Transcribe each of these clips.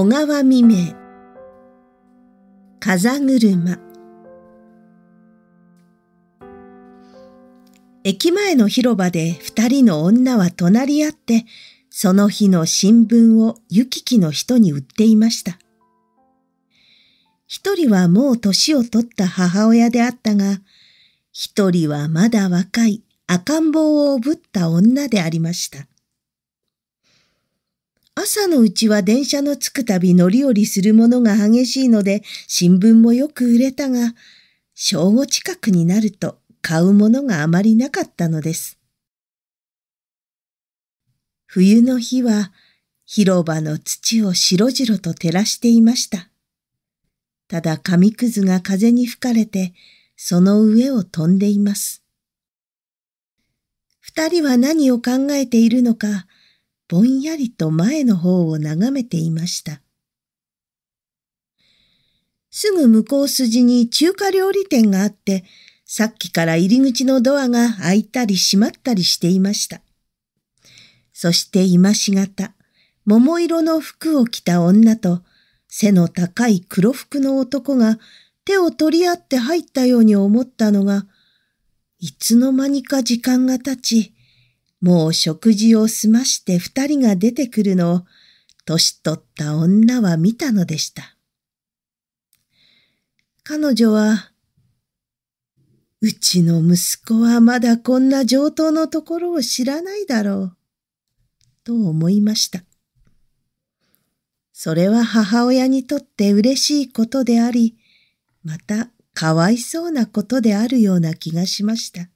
小川未明風車駅前の広場で二人の女は隣り合って、その日の新聞を行き来の人に売っていました。一人はもう年を取った母親であったが、一人はまだ若い赤ん坊をおぶった女でありました。朝のうちは電車の着くたび乗り降りするものが激しいので新聞もよく売れたが、正午近くになると買うものがあまりなかったのです。冬の日は広場の土を白々と照らしていました。ただ紙くずが風に吹かれてその上を飛んでいます。二人は何を考えているのか、ぼんやりと前の方を眺めていました。すぐ向こう筋に中華料理店があって、さっきから入り口のドアが開いたり閉まったりしていました。そして今しがた、桃色の服を着た女と背の高い黒服の男が手を取り合って入ったように思ったのが、いつの間にか時間が経ち、もう食事を済まして二人が出てくるのを、年取った女は見たのでした。彼女は、うちの息子はまだこんな上等のところを知らないだろう、と思いました。それは母親にとって嬉しいことであり、またかわいそうなことであるような気がしました。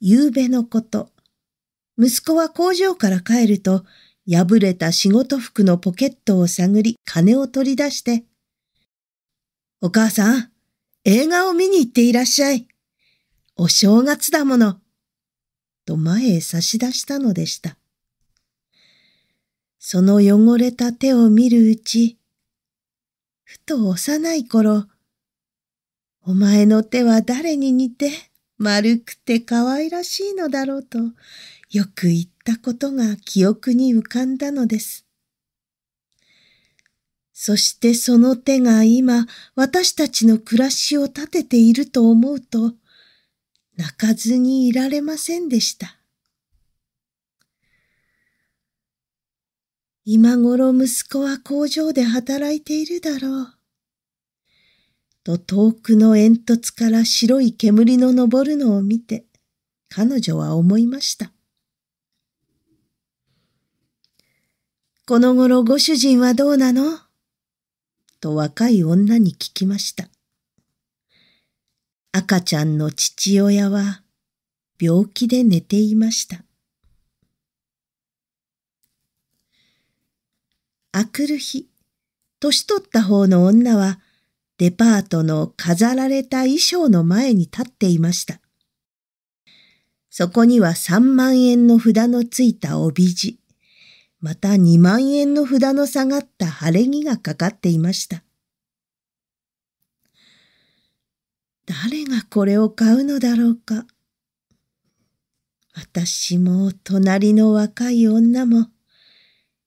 夕べのこと。息子は工場から帰ると、破れた仕事服のポケットを探り、金を取り出して、お母さん、映画を見に行っていらっしゃい。お正月だもの。と前へ差し出したのでした。その汚れた手を見るうち、ふと幼い頃、お前の手は誰に似て丸くて可愛らしいのだろうと、よく言ったことが記憶に浮かんだのです。そしてその手が今、私たちの暮らしを立てていると思うと、泣かずにいられませんでした。今頃息子は工場で働いているだろう。と遠くの煙突から白い煙の昇るのを見て、彼女は思いました。この頃ご主人はどうなの？と若い女に聞きました。赤ちゃんの父親は病気で寝ていました。あくる日、年取った方の女はデパートの飾られた衣装の前に立っていました。そこには3万円の札のついた帯地、また2万円の札の下がった晴れ着がかかっていました。誰がこれを買うのだろうか。私も隣の若い女も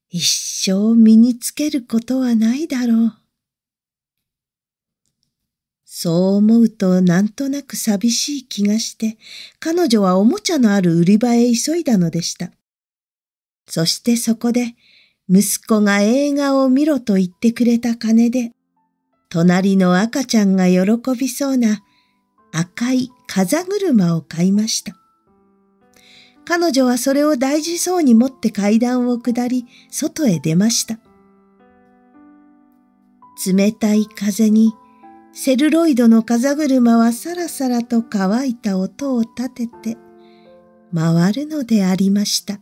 一生身につけることはないだろう。そう思うとなんとなく寂しい気がして、彼女はおもちゃのある売り場へ急いだのでした。そしてそこで、息子が映画を見ろと言ってくれた金で、隣の赤ちゃんが喜びそうな赤い風車を買いました。彼女はそれを大事そうに持って階段を下り、外へ出ました。冷たい風にセルロイドの風車はさらさらと乾いた音を立てて回るのでありました。